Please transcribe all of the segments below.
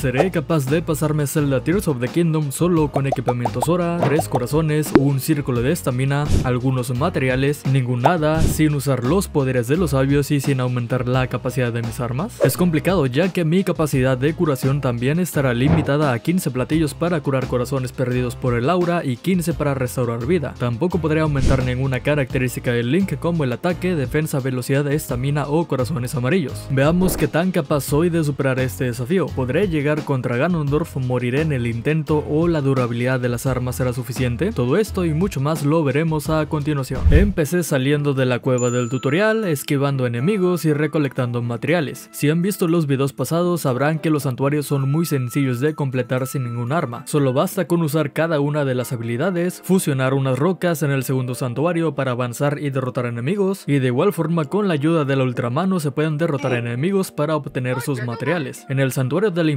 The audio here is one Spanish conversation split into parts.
¿Seré capaz de pasarme Zelda Tears of the Kingdom solo con equipamiento Sora, tres corazones, un círculo de estamina, algunos materiales, ningún nada, sin usar los poderes de los sabios y sin aumentar la capacidad de mis armas? Es complicado ya que mi capacidad de curación también estará limitada a 15 platillos para curar corazones perdidos por el aura y 15 para restaurar vida. Tampoco podré aumentar ninguna característica del Link como el ataque, defensa, velocidad, estamina o corazones amarillos. Veamos qué tan capaz soy de superar este desafío. ¿Podré llegar contra Ganondorf, moriré en el intento o la durabilidad de las armas será suficiente? Todo esto y mucho más lo veremos a continuación. Empecé saliendo de la cueva del tutorial, esquivando enemigos y recolectando materiales. Si han visto los videos pasados sabrán que los santuarios son muy sencillos de completar sin ningún arma. Solo basta con usar cada una de las habilidades, fusionar unas rocas en el segundo santuario para avanzar y derrotar enemigos, y de igual forma con la ayuda de la ultramano se pueden derrotar enemigos para obtener sus materiales. En el santuario de la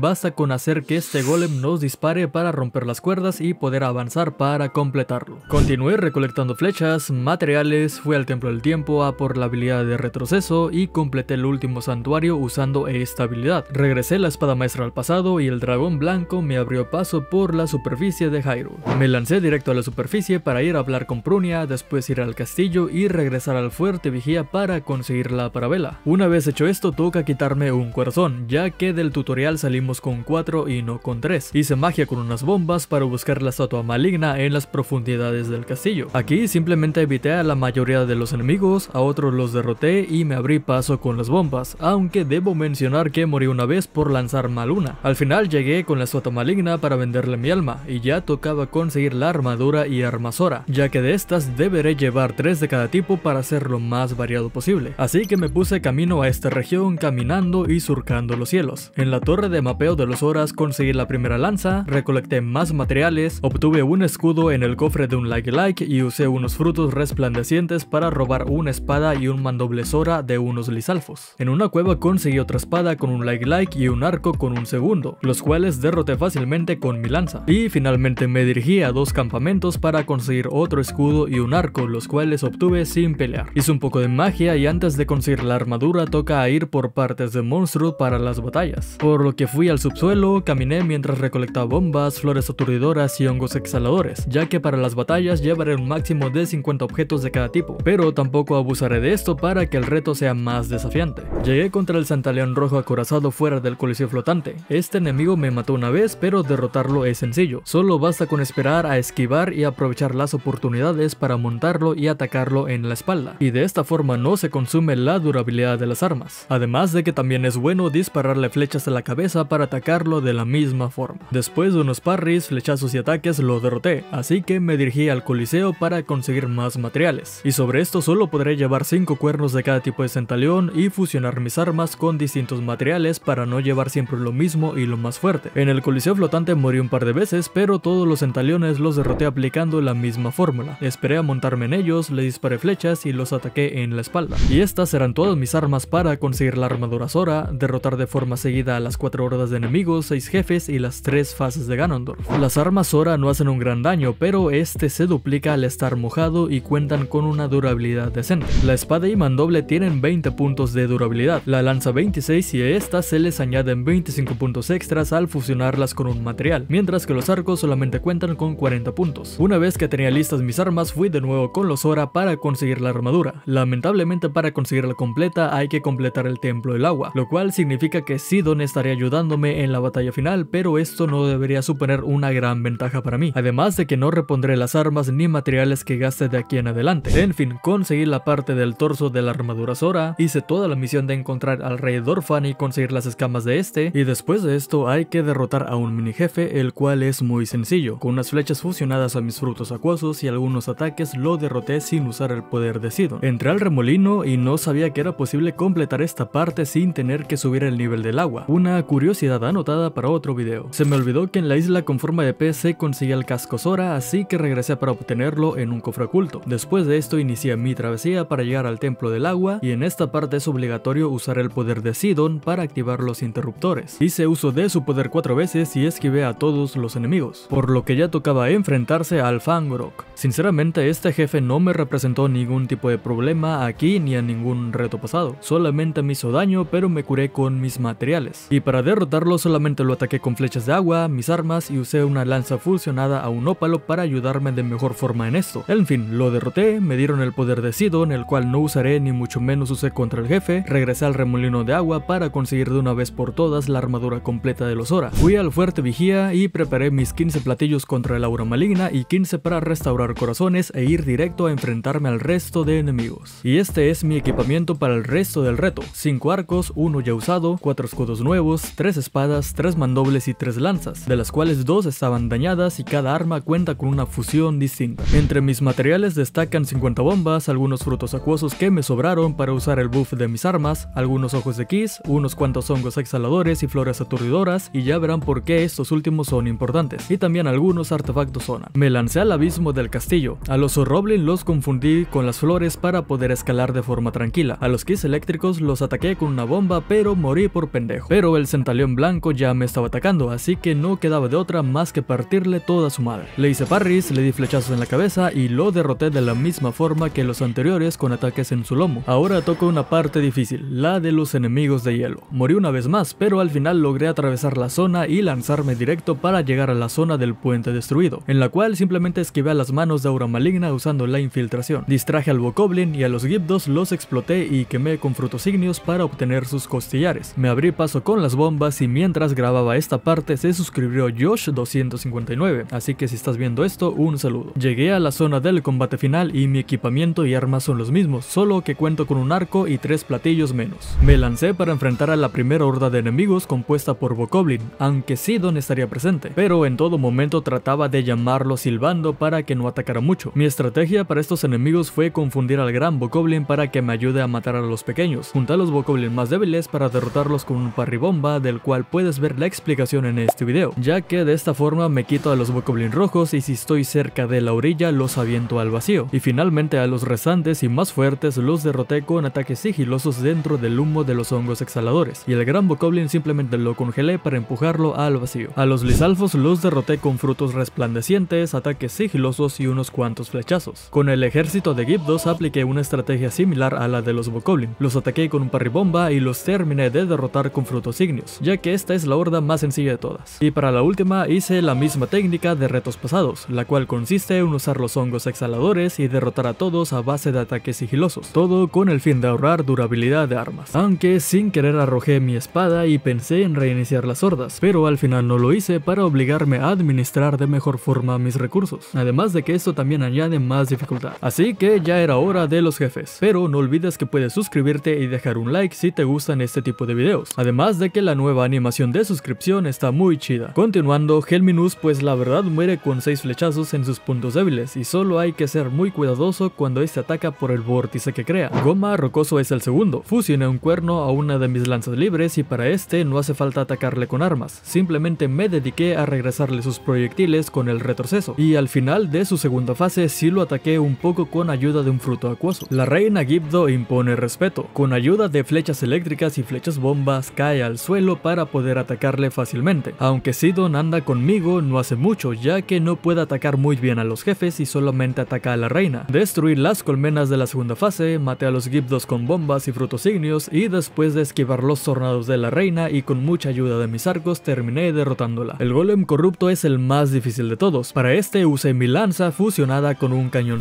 basta con hacer que este golem nos dispare para romper las cuerdas y poder avanzar para completarlo. Continué recolectando flechas, materiales, fui al templo del tiempo a por la habilidad de retroceso y completé el último santuario usando esta habilidad. Regresé la espada maestra al pasado y el dragón blanco me abrió paso por la superficie de Hyrule. Me lancé directo a la superficie para ir a hablar con Prunia, después ir al castillo y regresar al fuerte vigía para conseguir la parabela. Una vez hecho esto toca quitarme un corazón, ya que del tutorial salimos con 4 y no con 3. Hice magia con unas bombas para buscar la estatua maligna en las profundidades del castillo. Aquí simplemente evité a la mayoría de los enemigos, a otros los derroté y me abrí paso con las bombas, aunque debo mencionar que morí una vez por lanzar mal una. Al final llegué con la estatua maligna para venderle mi alma y ya tocaba conseguir la armadura y armasora, ya que de estas deberé llevar 3 de cada tipo para ser lo más variado posible. Así que me puse camino a esta región caminando y surcando los cielos. En la torre de mapeo de los horas conseguí la primera lanza, recolecté más materiales, obtuve un escudo en el cofre de un like like y usé unos frutos resplandecientes para robar una espada y un mandoble Sora de unos lisalfos. En una cueva conseguí otra espada con un like like y un arco con un segundo, los cuales derroté fácilmente con mi lanza. Y finalmente me dirigí a dos campamentos para conseguir otro escudo y un arco, los cuales obtuve sin pelear. Hice un poco de magia y antes de conseguir la armadura toca ir por partes de monstruo para las batallas. Lo que fui al subsuelo, caminé mientras recolectaba bombas, flores aturdidoras y hongos exhaladores, ya que para las batallas llevaré un máximo de 50 objetos de cada tipo, pero tampoco abusaré de esto para que el reto sea más desafiante. Llegué contra el Santaleón rojo acorazado fuera del coliseo flotante. Este enemigo me mató una vez, pero derrotarlo es sencillo. Solo basta con esperar a esquivar y aprovechar las oportunidades para montarlo y atacarlo en la espalda. Y de esta forma no se consume la durabilidad de las armas. Además de que también es bueno dispararle flechas a la cabeza para atacarlo de la misma forma. Después de unos parries, flechazos y ataques lo derroté, así que me dirigí al coliseo para conseguir más materiales. Y sobre esto solo podré llevar 5 cuernos de cada tipo de centaleón y fusionar mis armas con distintos materiales para no llevar siempre lo mismo y lo más fuerte. En el coliseo flotante morí un par de veces, pero todos los centaleones los derroté aplicando la misma fórmula. Esperé a montarme en ellos, le disparé flechas y los ataqué en la espalda. Y estas serán todas mis armas para conseguir la armadura Sora, derrotar de forma seguida a las 4 hordas de enemigos, 6 jefes y las 3 fases de Ganondorf. Las armas Sora no hacen un gran daño, pero este se duplica al estar mojado y cuentan con una durabilidad decente. La espada y mandoble tienen 20 puntos de durabilidad, la lanza 26 y a estas se les añaden 25 puntos extras al fusionarlas con un material, mientras que los arcos solamente cuentan con 40 puntos. Una vez que tenía listas mis armas fui de nuevo con los Sora para conseguir la armadura. Lamentablemente para conseguirla completa hay que completar el templo del agua, lo cual significa que Sidon estaría ayudándome en la batalla final, pero esto no debería suponer una gran ventaja para mí, además de que no repondré las armas ni materiales que gaste de aquí en adelante. En fin, conseguí la parte del torso de la armadura Sora, hice toda la misión de encontrar al rey Dorfan y conseguir las escamas de este, y después de esto hay que derrotar a un mini jefe, el cual es muy sencillo. Con unas flechas fusionadas a mis frutos acuosos y algunos ataques lo derroté sin usar el poder de Sidon. Entré al remolino y no sabía que era posible completar esta parte sin tener que subir el nivel del agua. Una curiosidad anotada para otro video. Se me olvidó que en la isla con forma de pez se conseguía el casco Sora, así que regresé para obtenerlo en un cofre oculto. Después de esto inicié mi travesía para llegar al templo del agua y en esta parte es obligatorio usar el poder de Sidon para activar los interruptores. Hice uso de su poder cuatro veces y esquivé a todos los enemigos, por lo que ya tocaba enfrentarse al Fangorok. Sinceramente este jefe no me representó ningún tipo de problema aquí ni a ningún reto pasado, solamente me hizo daño pero me curé con mis materiales. Y para derrotarlo solamente lo ataqué con flechas de agua, mis armas y usé una lanza fusionada a un ópalo para ayudarme de mejor forma en esto. En fin, lo derroté, me dieron el poder de Sidon, el cual no usaré ni mucho menos usé contra el jefe, regresé al remolino de agua para conseguir de una vez por todas la armadura completa de los Zora. Fui al fuerte vigía y preparé mis 15 platillos contra el aura maligna y 15 para restaurar corazones e ir directo a enfrentarme al resto de enemigos. Y este es mi equipamiento para el resto del reto, 5 arcos, uno ya usado, 4 escudos nuevos, 3 espadas, 3 mandobles y 3 lanzas, de las cuales 2 estaban dañadas y cada arma cuenta con una fusión distinta. Entre mis materiales destacan 50 bombas, algunos frutos acuosos que me sobraron para usar el buff de mis armas, algunos ojos de Kiss, unos cuantos hongos exhaladores y flores aturdidoras, y ya verán por qué estos últimos son importantes, y también algunos artefactos zona. Me lancé al abismo del castillo, a los Roblin los confundí con las flores para poder escalar de forma tranquila, a los Kiss eléctricos los ataqué con una bomba pero morí por pendejo, pero el centaleón blanco ya me estaba atacando, así que no quedaba de otra más que partirle toda su madre. Le hice parries, le di flechazos en la cabeza y lo derroté de la misma forma que los anteriores con ataques en su lomo. Ahora toca una parte difícil, la de los enemigos de hielo. Morí una vez más, pero al final logré atravesar la zona y lanzarme directo para llegar a la zona del puente destruido, en la cual simplemente esquivé a las manos de Aura Maligna usando la infiltración. Distraje al Bokoblin y a los Gibdos los exploté y quemé con frutos ignios para obtener sus costillares. Me abrí paso con las bombas y mientras grababa esta parte se suscribió Josh259, así que si estás viendo esto, un saludo. Llegué a la zona del combate final y mi equipamiento y armas son los mismos, solo que cuento con un arco y tres platillos menos. Me lancé para enfrentar a la primera horda de enemigos compuesta por Bokoblin, aunque Sidon estaría presente, pero en todo momento trataba de llamarlo silbando para que no atacara mucho. Mi estrategia para estos enemigos fue confundir al gran Bokoblin para que me ayude a matar a los pequeños, juntar a los Bokoblin más débiles para derrotarlos con un parribomba del cual puedes ver la explicación en este video, ya que de esta forma me quito a los Bokoblin rojos y si estoy cerca de la orilla los aviento al vacío. Y finalmente a los restantes y más fuertes los derroté con ataques sigilosos dentro del humo de los hongos exhaladores, y el gran Bokoblin simplemente lo congelé para empujarlo al vacío. A los Lizalfos los derroté con frutos resplandecientes, ataques sigilosos y unos cuantos flechazos. Con el ejército de Gibdos apliqué una estrategia similar a la de los Bokoblin. Los ataqué con un parribomba y los terminé de derrotar con frutos ya que esta es la horda más sencilla de todas. Y para la última hice la misma técnica de retos pasados, la cual consiste en usar los hongos exhaladores y derrotar a todos a base de ataques sigilosos, todo con el fin de ahorrar durabilidad de armas. Aunque sin querer arrojé mi espada y pensé en reiniciar las hordas, pero al final no lo hice para obligarme a administrar de mejor forma mis recursos, además de que esto también añade más dificultad. Así que ya era hora de los jefes, pero no olvides que puedes suscribirte y dejar un like si te gustan este tipo de videos, además de que la nueva animación de suscripción está muy chida. Continuando, Helminus pues la verdad muere con 6 flechazos en sus puntos débiles y solo hay que ser muy cuidadoso cuando este ataca por el vórtice que crea. Goma Rocoso es el segundo, fusioné un cuerno a una de mis lanzas libres y para este no hace falta atacarle con armas, simplemente me dediqué a regresarle sus proyectiles con el retroceso y al final de su segunda fase sí lo ataqué un poco con ayuda de un fruto acuoso. La reina Gibdo impone respeto, con ayuda de flechas eléctricas y flechas bombas cae al suelo para poder atacarle fácilmente, aunque Sidon anda conmigo no hace mucho ya que no puede atacar muy bien a los jefes y solamente ataca a la reina. Destruir las colmenas de la segunda fase, maté a los Gibdos con bombas y frutos ignios y después de esquivar los tornados de la reina y con mucha ayuda de mis arcos terminé derrotándola. El golem corrupto es el más difícil de todos, para este usé mi lanza fusionada con un cañón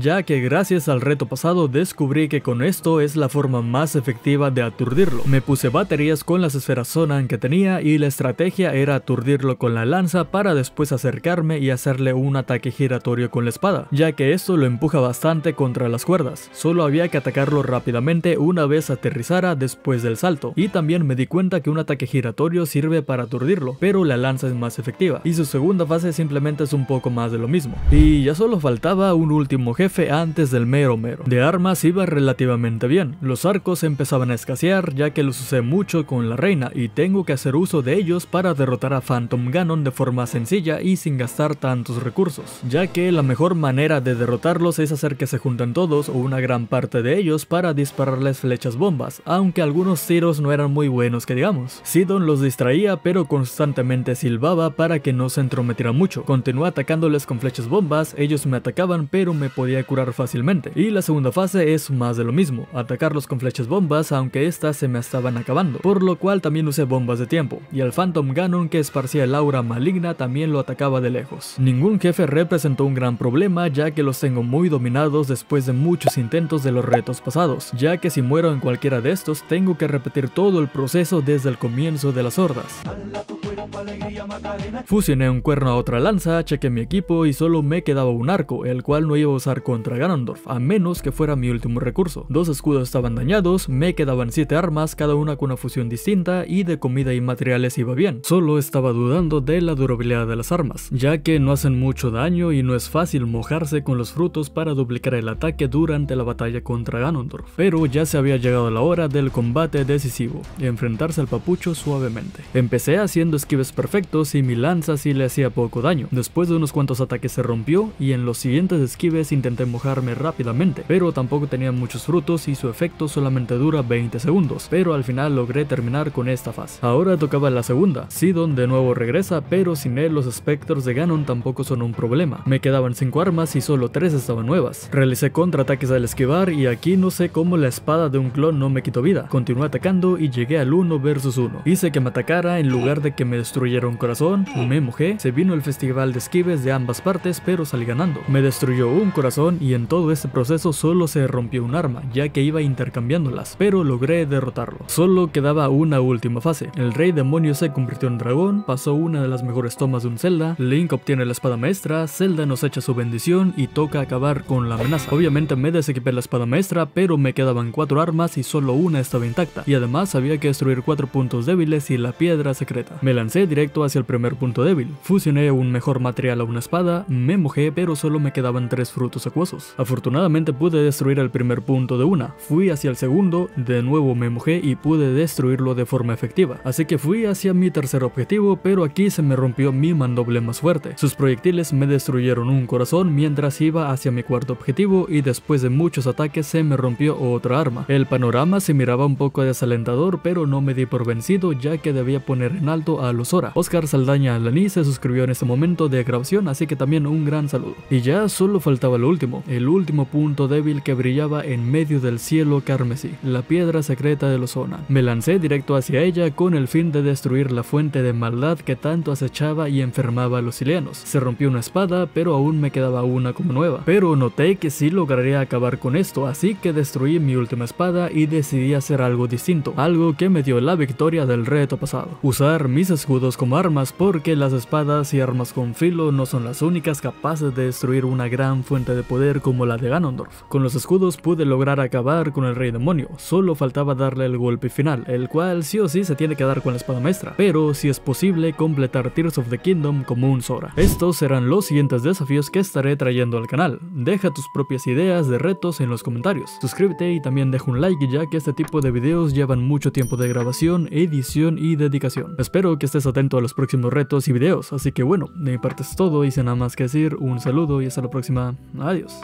ya que gracias al reto pasado descubrí que con esto es la forma más efectiva de aturdirlo. Me puse baterías con las esferas Sonan que tenía y la estrategia era aturdirlo con la lanza para después acercarme y hacerle un ataque giratorio con la espada, ya que esto lo empuja bastante contra las cuerdas. Solo había que atacarlo rápidamente una vez aterrizara después del salto, y también me di cuenta que un ataque giratorio sirve para aturdirlo, pero la lanza es más efectiva, y su segunda fase simplemente es un poco más de lo mismo. Y ya solo faltaba un último jefe antes del mero mero. De armas iba relativamente bien, los arcos empezaban a escasear ya que los usé mucho con la reina y tengo que hacer uso de ellos para derrotar a Phantom Ganon de forma sencilla y sin gastar tantos recursos, ya que la mejor manera de derrotarlos es hacer que se junten todos o una gran parte de ellos para dispararles flechas bombas, aunque algunos tiros no eran muy buenos que digamos. Sidon los distraía pero constantemente silbaba para que no se entrometiera mucho. Continué atacándoles con flechas bombas, ellos me atacaban pero me podía curar fácilmente. Y la segunda fase es más de lo mismo, atacarlos con flechas bombas aunque estas se me estaban acabando, por lo cual también usé bombas de tiempo, y el Phantom Ganon que esparcía el aura maligna también lo atacaba de lejos. Ningún jefe representó un gran problema ya que los tengo muy dominados después de muchos intentos de los retos pasados, ya que si muero en cualquiera de estos tengo que repetir todo el proceso desde el comienzo de las hordas. Fusioné un cuerno a otra lanza, chequé mi equipo y solo me quedaba un arco, el cual no iba a usar contra Ganondorf, a menos que fuera mi último recurso. Dos escudos estaban dañados, me quedaban 7 armas, cada una con una fusión distinta y de comida y materiales iba bien. Solo estaba dudando de la durabilidad de las armas, ya que no hacen mucho daño y no es fácil mojarse con los frutos para duplicar el ataque durante la batalla contra Ganondorf. Pero ya se había llegado la hora del combate decisivo, enfrentarse al papucho suavemente. Empecé haciendo esquives perfectos y mi lanza sí le hacía poco daño. Después de unos cuantos ataques se rompió y en los siguientes esquives intenté mojarme rápidamente, pero tampoco tenía muchos frutos y su efecto solamente dura 20 segundos, pero al final logré terminar con esta fase. Ahora tocaba la segunda, Sidon de nuevo regresa, pero sin él los espectros de Ganon tampoco son un problema. Me quedaban 5 armas y solo 3 estaban nuevas. Realicé contraataques al esquivar y aquí no sé cómo la espada de un clon no me quitó vida. Continué atacando y llegué al 1 versus 1. Hice que me atacara en lugar de que me destruyera un corazón, me mojé, se vino el festival de esquives de ambas partes pero salí ganando. Me destruyó un corazón y en todo este proceso solo se rompió un arma, ya que iba intercambiándolas, pero logré derrotarlo. Solo quedaba una última fase. El rey demonio se convirtió en dragón, pasó una de las mejores tomas de un Zelda, Link obtiene la espada maestra, Zelda nos echa su bendición y toca acabar con la amenaza. Obviamente me desequipé la espada maestra, pero me quedaban cuatro armas y solo una estaba intacta, y además había que destruir cuatro puntos débiles y la piedra secreta. Me lancé directo hacia el primer punto débil, fusioné un mejor material a una espada, me mojé pero solo me quedaban tres frutos acuosos. Afortunadamente pude destruir el primer punto de una, fui hacia el segundo, de nuevo me mojé y pude destruirlo de forma efectiva, así que fui hacia mi tercer objetivo pero aquí se me rompió mi mandoble más fuerte. Sus proyectiles me destruyeron un corazón mientras iba hacia mi cuarto objetivo y después de muchos ataques se me rompió otra arma. El panorama se miraba un poco desalentador pero no me di por vencido ya que debía poner en alto a los Oscar Saldaña Alaní se suscribió en este momento de grabación, así que también un gran saludo. Y ya solo faltaba lo último, el último punto débil que brillaba en medio del cielo carmesí, la piedra secreta de Lozona. Me lancé directo hacia ella con el fin de destruir la fuente de maldad que tanto acechaba y enfermaba a los ileanos. Se rompió una espada, pero aún me quedaba una como nueva. Pero noté que sí lograría acabar con esto, así que destruí mi última espada y decidí hacer algo distinto, algo que me dio la victoria del reto pasado. Usar mis escudos como armas porque las espadas y armas con filo no son las únicas capaces de destruir una gran fuente de poder como la de Ganondorf. Con los escudos pude lograr acabar con el rey demonio, solo faltaba darle el golpe final, el cual sí o sí se tiene que dar con la espada maestra, pero si es posible completar Tears of the Kingdom como un Sora. Estos serán los siguientes desafíos que estaré trayendo al canal. Deja tus propias ideas de retos en los comentarios. Suscríbete y también deja un like ya que este tipo de videos llevan mucho tiempo de grabación, edición y dedicación. Espero que estés atento a los próximos retos y videos, así que bueno, de mi parte es todo y sin nada más que decir, un saludo y hasta la próxima, adiós.